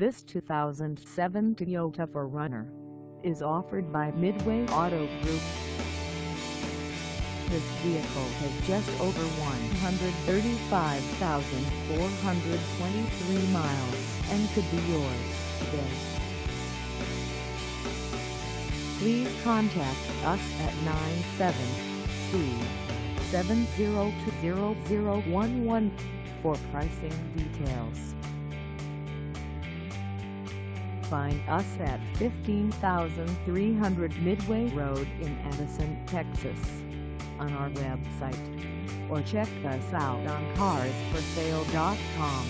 This 2007 Toyota 4Runner is offered by Midway Auto Group. This vehicle has just over 135,423 miles and could be yours today. Please contact us at 973-702-0011 for pricing details find us at 15300 Midway Road in Addison, Texas on our website or check us out on carsforsale.com.